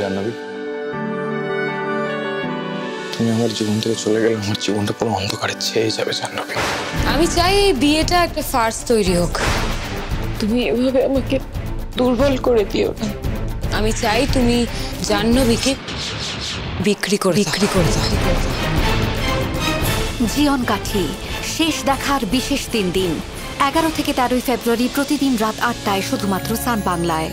জাহ্নবী তুমি আমার জীবন থেকে চলে গেলে আমার জীবনটা পুরো অন্ধকারে ছেয়ে যাবে জাহ্নবী। আমি চাই এই বিয়েটা একটা ফার্স তৈরি হোক। তুমি এভাবে আমাকে দুর্বল করে দিও না। আমি চাই তুমি জাহ্নবীকে বিক্রি করে বিক্রি করে জীবন কাঠি শেষ দেখার বিশেষ তিন দিন। এগারো থেকে তেরোই ফেব্রুয়ারি প্রতিদিন রাত আটটায় শুধুমাত্র সান বাংলায়।